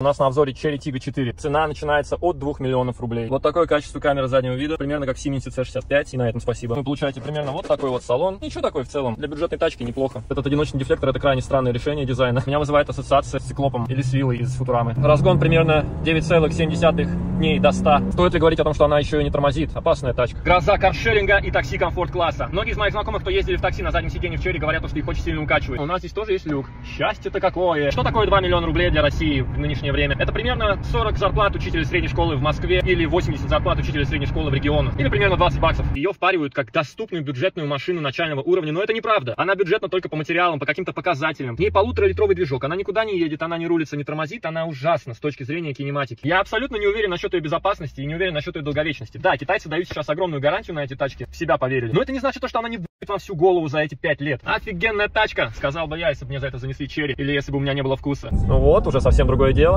У нас на обзоре Cherry Tiggo 4. Цена начинается от 2 миллионов рублей. Вот такое качество камеры заднего вида, примерно как Siemens C65, и на этом спасибо. Вы получаете примерно вот такой вот салон. Ничего такой в целом. Для бюджетной тачки неплохо. Этот одиночный дефлектор это крайне странное решение дизайна. Меня вызывает ассоциация с циклопом или с виллой из Футурамы. Разгон примерно 9,7 дней до 100. Стоит ли говорить о том, что она еще и не тормозит? Опасная тачка. Гроза каршеринга и такси комфорт класса. Многие из моих знакомых, кто ездили в такси на заднем сиденье в Черри, говорят, что их очень сильно укачивает. У нас здесь тоже есть люк. Счастье-то какое! Что такое 2 миллиона рублей для России в нынешнее время? Это примерно 40 зарплат учителя средней школы в Москве или 80 зарплат учителя средней школы в регионах. Или примерно 20 баксов. Ее впаривают как доступную бюджетную машину начального уровня, но это неправда. Она бюджетна только по материалам, по каким-то показателям. В ней полуторалитровый движок, она никуда не едет, она не рулится, не тормозит, она ужасна с точки зрения кинематики. Я абсолютно не уверен насчет ее безопасности и не уверен насчет ее долговечности. Да, китайцы дают сейчас огромную гарантию на эти тачки, в себя поверили. Но это не значит, что она не будет вам всю голову за эти 5 лет. Офигенная тачка, сказал бы я, если бы мне за это занесли черри, или если бы у меня не было вкуса. Ну вот, уже совсем другое дело.